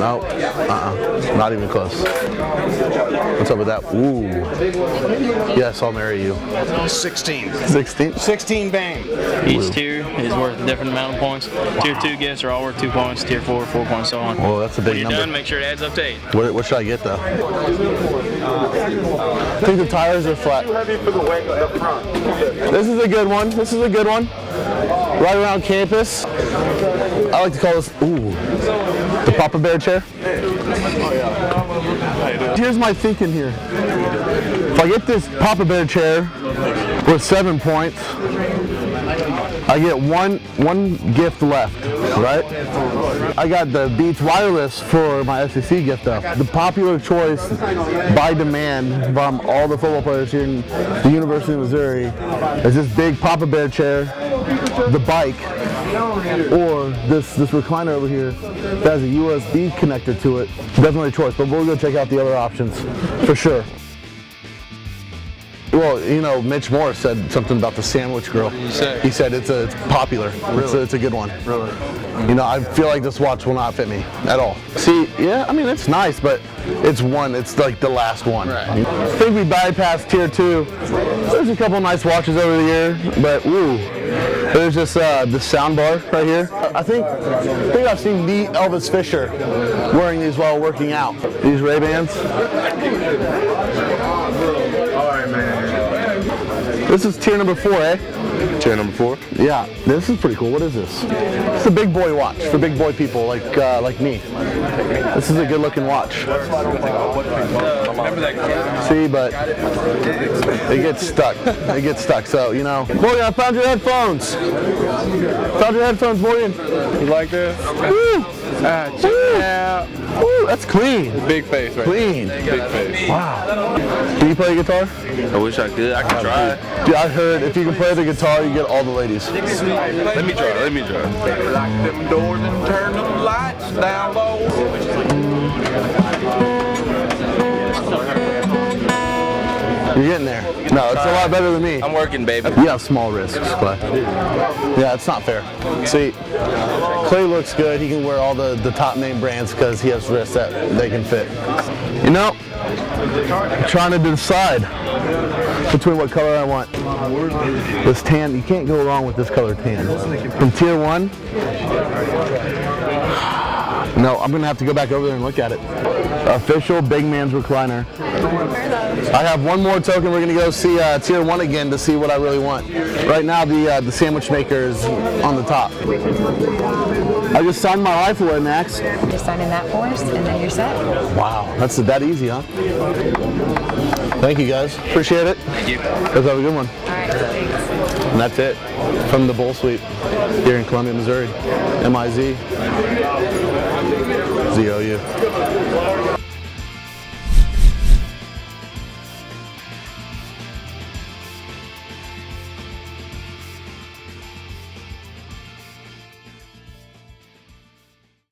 No, uh-uh, not even close. What's up with that? Ooh. Yes, I'll marry you. 16. 16? 16 bang. Each tier is worth a different amount of points. Tier 2 gifts are all worth 2 points, Tier 4, 4 points, so on. Well, that's a big When big you're number. done, make sure it adds up to 8. What, what should I get though? I think the tires are flat. This is a good one. This is a good one. Right around campus. I like to call this, ooh, the Papa Bear chair. Here's my thinking here. If I get this Papa Bear chair with seven points, I get one one gift left, right? I got the Beats Wireless for my SEC gift though. The popular choice by demand from all the football players here in the University of Missouri is this big Papa Bear chair, the bike, or this this recliner over here that has a USB connector to it. Definitely a choice, but we'll go check out the other options for sure. Well, you know, Mitch Morse said something about the sandwich grill. he said it's a it's popular. It's, a, it's a good one. Really? You know, I feel like this watch will not fit me at all. See, yeah, I mean it's nice, but it's one. It's like the last one. Right. I think we bypassed tier two. There's a couple nice watches over the year, but ooh, there's this uh, the sound bar right here. I think I think I've seen the Elvis Fisher wearing these while working out. These Ray Bans. This is tier number four, eh? Tier number four. Yeah, this is pretty cool. What is this? It's a big boy watch for big boy people like uh, like me. This is a good looking watch. See, but it gets stuck. It gets stuck. So you know, Morgan, I found your headphones. Found your headphones, Morgan. You like this? Woo! Ah, check it. Woo! That's clean. Big face right Clean. there. Big face. Wow. Do you play guitar? I wish I could. I could try. Dude, I heard if you can play the guitar, you get all the ladies. Let me try. Let me try. Lock them doors and turn them lights down low. You're getting there. No, it's a lot better than me. I'm working, baby. You have small risks, Clay. Yeah, it's not fair. See, Clay looks good. He can wear all the, the top name brands because he has wrists that they can fit. You know, I'm trying to decide between what color I want. This tan, you can't go wrong with this color tan. From tier one, no, I'm gonna have to go back over there and look at it. Official big man's recliner. I have one more token. We're gonna go see uh, tier one again to see what I really want. Right now, the uh, the sandwich maker is on the top. I just signed my life away, Max. Just signing that for us, and then you're set. Wow, that's that easy, huh? Thank you guys. Appreciate it. Thank you. Guys have a good one. All right, thanks. And that's it from the Bowl Suite here in Columbia, Missouri. M I Z Z O U.